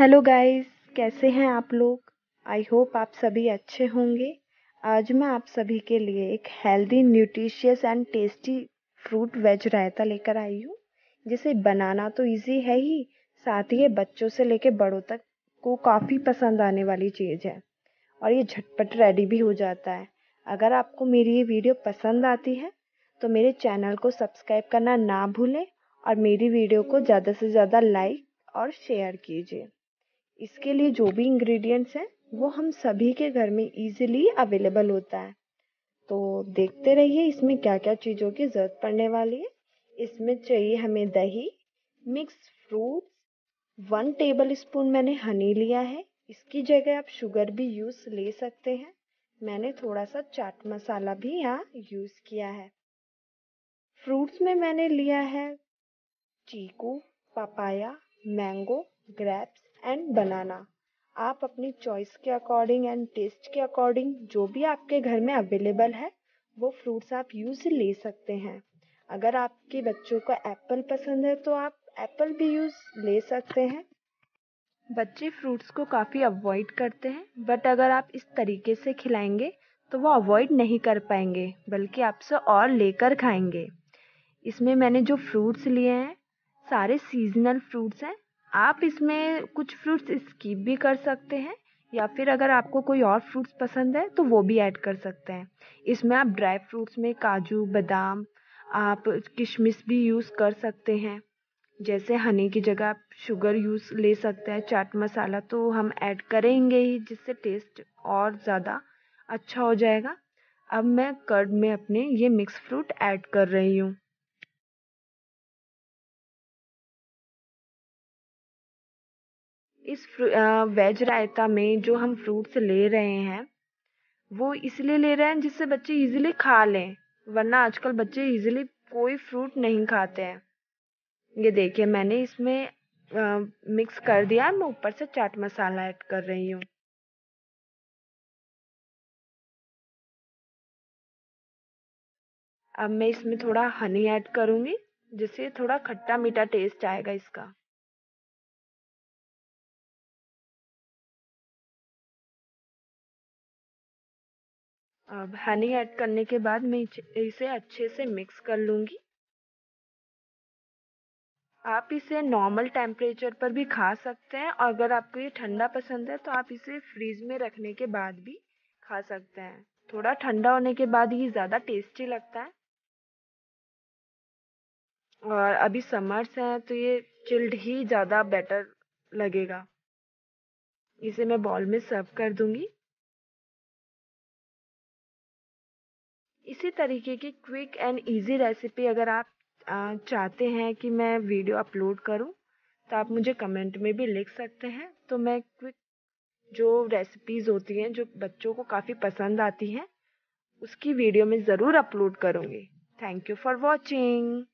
Hello guys कैसे हैं आप लोग? आई होप आप सभी अच्छे होंगे। आज मैं आप सभी के लिए एक healthy nutritious and tasty fruit veg raita लेकर आई हूँ, जिसे बनाना तो इजी है ही, साथ ही ये बच्चों से लेकर बड़ों तक को काफ़ी पसंद आने वाली चीज़ है। और ये झटपट रेडी भी हो जाता है। अगर आपको मेरी ये वीडियो पसंद आती है तो मेरे चैनल को सब्सक्राइब करना ना भूलें और मेरी वीडियो को ज़्यादा से ज़्यादा लाइक और शेयर कीजिए। इसके लिए जो भी इंग्रेडिएंट्स हैं, वो हम सभी के घर में इजीली अवेलेबल होता है। तो देखते रहिए इसमें क्या क्या चीज़ों की ज़रूरत पड़ने वाली है। इसमें चाहिए हमें दही mix fruits one tablespoon मैंने हनी लिया है। इसकी जगह आप शुगर भी यूज़ ले सकते हैं। मैंने थोड़ा सा चाट मसाला भी यहाँ यूज़ किया है। फ्रूट्स में मैंने लिया है चीकू papaya mango grapes and banana आप अपनी चॉइस के अकॉर्डिंग एंड टेस्ट के अकॉर्डिंग जो भी आपके घर में अवेलेबल है, वो फ्रूट्स आप यूज़ ले सकते हैं। अगर आपके बच्चों को एप्पल पसंद है तो आप एप्पल भी यूज़ ले सकते हैं। बच्चे फ्रूट्स को काफ़ी अवॉइड करते हैं बट अगर आप इस तरीके से खिलाएँगे तो वो अवॉइड नहीं कर पाएँगे, बल्कि आपसे और लेकर खाएँगे। इसमें मैंने जो फ्रूट्स लिए हैं, सारे सीजनल फ्रूट्स हैं आप इसमें कुछ फ्रूट्स स्किप भी कर सकते हैं, या फिर अगर आपको कोई और फ्रूट्स पसंद है तो वो भी ऐड कर सकते हैं। इसमें आप ड्राई फ्रूट्स में काजू, बादाम, आप किशमिश भी यूज़ कर सकते हैं। जैसे हनी की जगह आप शुगर यूज़ ले सकते हैं, चाट मसाला तो हम ऐड करेंगे ही, जिससे टेस्ट और ज़्यादा अच्छा हो जाएगा। अब मैं कर्ड में अपने ये मिक्स फ्रूट ऐड कर रही हूँ। इस वेज रायता में जो हम फ्रूट्स ले रहे हैं वो इसलिए ले रहे हैं जिससे बच्चे इजीली खा लें वरना आजकल बच्चे इजीली कोई फ्रूट नहीं खाते हैं। ये देखिए मैंने इसमें आ, मिक्स कर दिया है मैं ऊपर से चाट मसाला ऐड कर रही हूँ। अब मैं इसमें थोड़ा हनी ऐड करूँगी जिससे थोड़ा खट्टा मीठा टेस्ट आएगा इसका। अब हनी ऐड करने के बाद मैं इसे अच्छे से मिक्स कर लूँगी। आप इसे नॉर्मल टेम्परेचर पर भी खा सकते हैं और अगर आपको ये ठंडा पसंद है तो आप इसे फ्रीज में रखने के बाद भी खा सकते हैं। थोड़ा ठंडा होने के बाद ये ज़्यादा टेस्टी लगता है। और अभी समर्स हैं तो ये चिल्ड ही ज़्यादा बेटर लगेगा। इसे मैं बॉल में सर्व कर दूँगी। इसी तरीके की क्विक एंड इजी रेसिपी अगर आप चाहते हैं कि मैं वीडियो अपलोड करूँ तो आप मुझे कमेंट में भी लिख सकते हैं। तो मैं क्विक जो रेसिपीज़ होती हैं, जो बच्चों को काफ़ी पसंद आती हैं, उसकी वीडियो में ज़रूर अपलोड करूँगी। Thank you for watching